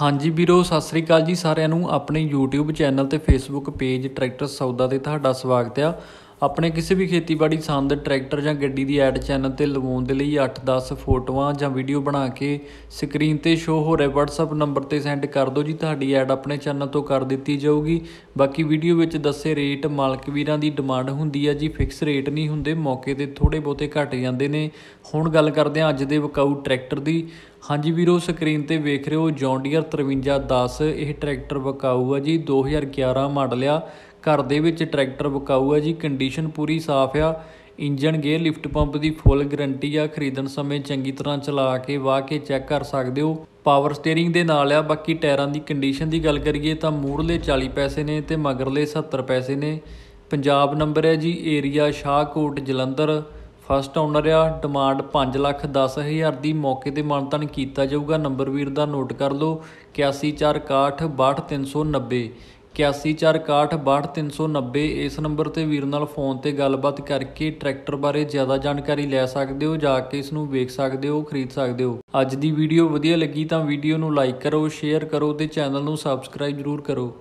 ਹਾਂਜੀ ਵੀਰੋ, ਸਤਿ ਸ੍ਰੀ ਅਕਾਲ ਜੀ ਸਾਰਿਆਂ ਨੂੰ। ਆਪਣੇ YouTube ਚੈਨਲ ਤੇ Facebook ਪੇਜ ਟਰੈਕਟਰ ਸੌਦਾ ਤੇ ਤੁਹਾਡਾ ਸਵਾਗਤ ਆ। ਆਪਣੇ ਕਿਸੇ ਵੀ ਖੇਤੀਬਾੜੀ ਸੰਦ ਟਰੈਕਟਰ ਜਾਂ ਗੱਡੀ ਦੀ ਐਡ ਚੈਨਲ ਤੇ ਲਗਾਉਣ ਦੇ ਲਈ 8-10 ਫੋਟੋਆਂ ਜਾਂ ਵੀਡੀਓ ਬਣਾ ਕੇ ਸਕਰੀਨ ਤੇ ਸ਼ੋ ਹੋ ਰਿਹਾ WhatsApp ਨੰਬਰ ਤੇ ਸੈਂਡ ਕਰ ਦਿਓ ਜੀ। ਤੁਹਾਡੀ ਐਡ ਆਪਣੇ ਚੈਨਲ ਤੋਂ ਕਰ ਦਿੱਤੀ ਜਾਊਗੀ। ਬਾਕੀ ਵੀਡੀਓ ਵਿੱਚ ਦੱਸੇ ਰੇਟ ਮਾਲਕ ਵੀਰਾਂ ਦੀ ਡਿਮਾਂਡ ਹੁੰਦੀ ਹੈ ਜੀ। ਫਿਕਸ ਰੇਟ ਨਹੀਂ ਹੁੰਦੇ, ਮੌਕੇ ਤੇ ਥੋੜੇ ਬਹੁਤੇ ਘਟ ਜਾਂਦੇ ਨੇ। ਹੁਣ ਗੱਲ ਕਰਦੇ ਹਾਂ ਅੱਜ ਦੇ ਵਕਾਊ ਟਰੈਕਟਰ ਦੀ। ਹਾਂਜੀ ਵੀਰੋ, ਸਕਰੀਨ ਤੇ ਵੇਖ ਰਹੇ ਹੋ, ਜੌਂਡੀਅਰ 5310 ਇਹ ਟਰੈਕਟਰ ਵਕਾਊ ਆ ਜੀ 2011 ਮਾਡਲ ਆ। ਘਰ ਦੇ ਵਿੱਚ ਟਰੈਕਟਰ ਵਿਕਾਊ ਆ ਜੀ ਕੰਡੀਸ਼ਨ ਪੂਰੀ ਸਾਫ਼ ਆ। ਇੰਜਨ ਗੇਅਰ ਲਿਫਟ ਪੰਪ ਦੀ ਫੁੱਲ ਗਾਰੰਟੀ ਆ। ਖਰੀਦਣ ਸਮੇਂ ਚੰਗੀ ਤਰ੍ਹਾਂ ਚਲਾ ਕੇ, ਵਾਹ ਕੇ ਚੈੱਕ ਕਰ ਸਕਦੇ ਹੋ। ਪਾਵਰ ਸਟੀਅਰਿੰਗ ਦੇ ਨਾਲ ਆ, ਬਾਕੀ ਟਾਇਰਾਂ ਦੀ ਕੰਡੀਸ਼ਨ ਦੀ ਗੱਲ ਕਰੀਏ ਤਾਂ ਮੂਹਰਲੇ 40 ਪੈਸੇ ਨੇ ਤੇ ਮਗਰਲੇ 70 ਪੈਸੇ ਨੇ। ਪੰਜਾਬ ਨੰਬਰ ਹੈ ਜੀ area Shahkot, Jalandhar. First owner ਆ ਡਿਮਾਂਡ 5 ਲੱਖ 10 ਹਜ਼ਾਰ ਦੀ ਮੌਕੇ ਤੇ ਮਾਨਤਨ ਕੀਤਾ ਜਾਊਗਾ। ਨੰਬਰ ਵੀਰ ਦਾ ਨੋਟ ਕਰ ਲਓ 8146622390 8146622390 ਇਸ ਨੰਬਰ ਤੇ ਵੀਰ ਨਾਲ ਫੋਨ ਤੇ ਗੱਲਬਾਤ ਕਰਕੇ ਟਰੈਕਟਰ ਬਾਰੇ ਜ਼ਿਆਦਾ ਜਾਣਕਾਰੀ ਲੈ ਸਕਦੇ ਹੋ, ਜਾ ਕੇ ਇਸ ਨੂੰ ਵੇਖ ਸਕਦੇ ਹੋ, ਖਰੀਦ ਸਕਦੇ ਹੋ। ਅੱਜ ਦੀ ਵੀਡੀਓ ਵਧੀਆ ਲੱਗੀ ਤਾਂ ਵੀਡੀਓ ਨੂੰ ਲਾਈਕ ਕਰੋ, ਸ਼ੇਅਰ ਕਰੋ ਤੇ ਚੈਨਲ ਨੂੰ ਸਬਸਕ੍ਰਾਈਬ ਜ਼ਰੂਰ ਕਰੋ।